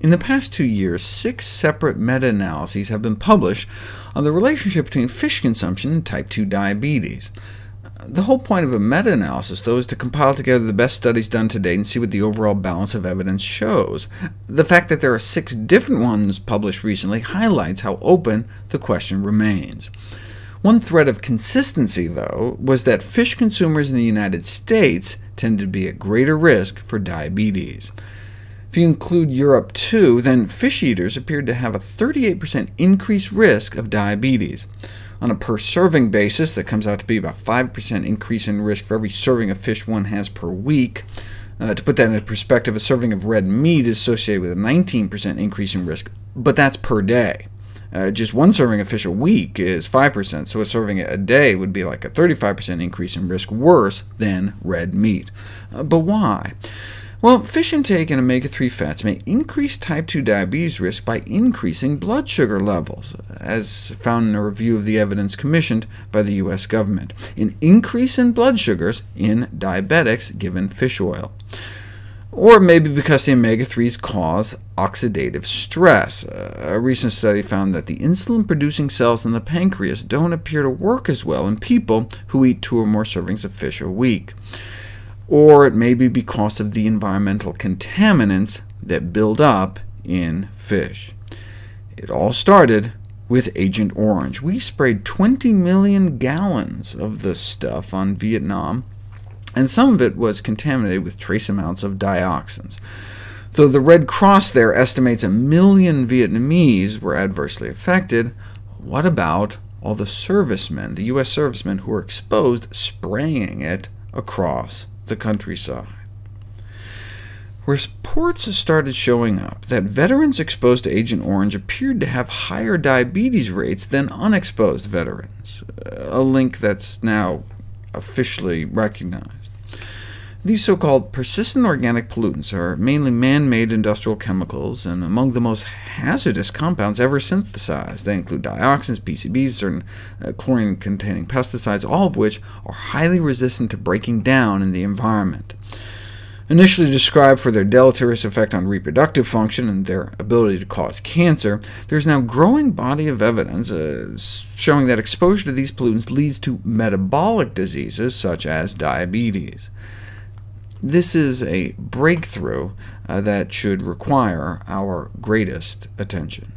In the past two years, six separate meta-analyses have been published on the relationship between fish consumption and type 2 diabetes. The whole point of a meta-analysis, though, is to compile together the best studies done to date and see what the overall balance of evidence shows. The fact that there are six different ones published recently highlights how open the question remains. One thread of consistency, though, was that fish consumers in the United States tend to be at greater risk for diabetes. If you include Europe too, then fish eaters appeared to have a 38% increased risk of diabetes. On a per-serving basis, that comes out to be about 5% increase in risk for every serving of fish one has per week. Uh, to put that into perspective, a serving of red meat is associated with a 19% increase in risk, but that's per day. Uh, just one serving of fish a week is 5%, so a serving a day would be like a 35% increase in risk, worse than red meat. Uh, but why? Well, fish intake and omega-3 fats may increase type 2 diabetes risk by increasing blood sugar levels, as found in a review of the evidence commissioned by the U.S. government, an increase in blood sugars in diabetics given fish oil. Or maybe because the omega-3s cause oxidative stress. Uh, a recent study found that the insulin-producing cells in the pancreas don't appear to work as well in people who eat two or more servings of fish a week or it may be because of the environmental contaminants that build up in fish. It all started with Agent Orange. We sprayed 20 million gallons of this stuff on Vietnam, and some of it was contaminated with trace amounts of dioxins. Though the Red Cross there estimates a million Vietnamese were adversely affected, what about all the servicemen, the U.S. servicemen who were exposed, spraying it across the countryside. Reports started showing up that veterans exposed to Agent Orange appeared to have higher diabetes rates than unexposed veterans, a link that's now officially recognized. These so-called persistent organic pollutants are mainly man-made industrial chemicals, and among the most hazardous compounds ever synthesized. They include dioxins, PCBs, certain uh, chlorine-containing pesticides, all of which are highly resistant to breaking down in the environment. Initially described for their deleterious effect on reproductive function and their ability to cause cancer, there is now a growing body of evidence uh, showing that exposure to these pollutants leads to metabolic diseases such as diabetes. This is a breakthrough uh, that should require our greatest attention.